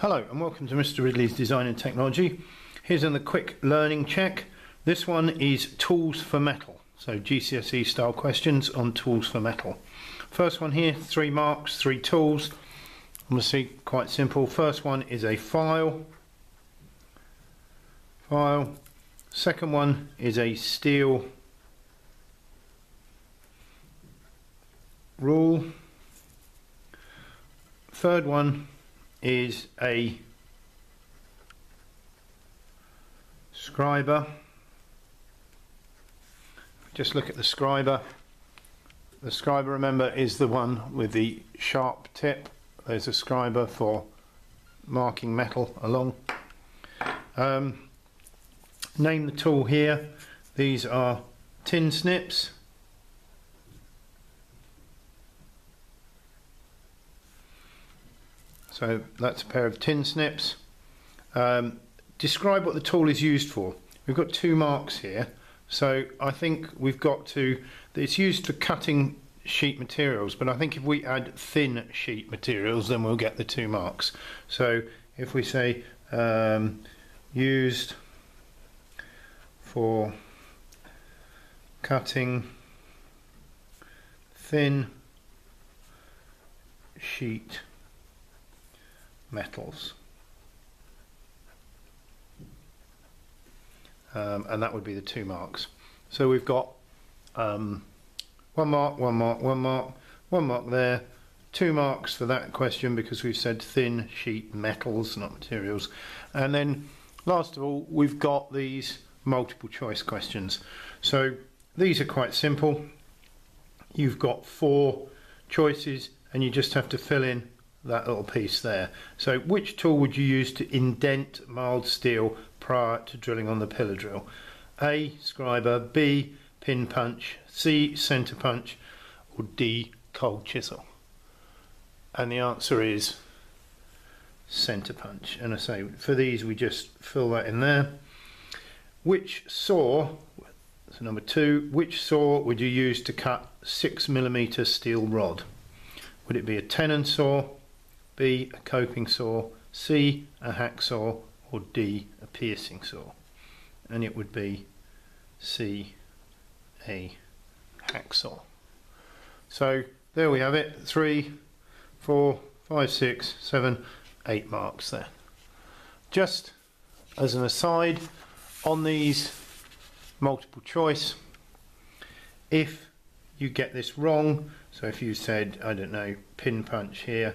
Hello and welcome to Mr Ridley's Design and Technology. Here's another quick learning check. This one is tools for metal. So GCSE style questions on tools for metal. First one here, three marks, three tools. I'm going to see quite simple. First one is a file. File. Second one is a steel rule. Third one is a scriber. Just look at the scriber. The scriber, remember, is the one with the sharp tip. There's a scriber for marking metal along. Um, name the tool here. These are tin snips. So that's a pair of tin snips. Um, describe what the tool is used for. We've got two marks here. So I think we've got to, it's used for cutting sheet materials, but I think if we add thin sheet materials, then we'll get the two marks. So if we say um, used for cutting thin sheet metals. Um, and that would be the two marks. So we've got um, one mark, one mark, one mark, one mark there, two marks for that question because we've said thin sheet metals, not materials. And then last of all, we've got these multiple choice questions. So these are quite simple. You've got four choices and you just have to fill in that little piece there. So which tool would you use to indent mild steel prior to drilling on the pillar drill? A. Scriber, B. Pin punch, C. Center punch, or D. Cold chisel? And the answer is center punch. And I say for these we just fill that in there. Which saw, so number two, which saw would you use to cut six millimeter steel rod? Would it be a tenon saw, B. A coping saw, C. A hacksaw, or D. A piercing saw. And it would be C. A hacksaw. So there we have it. Three, four, five, six, seven, eight marks there. Just as an aside, on these multiple choice, if you get this wrong, so if you said, I don't know, pin punch here,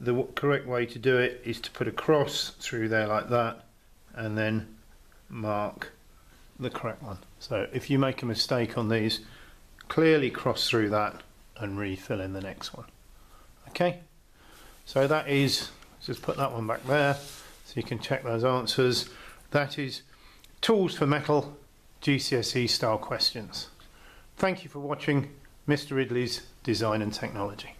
the correct way to do it is to put a cross through there like that and then mark the correct one. So if you make a mistake on these, clearly cross through that and refill in the next one. Okay, so that is, just put that one back there so you can check those answers. That is tools for metal GCSE style questions. Thank you for watching Mr. Ridley's Design and Technology.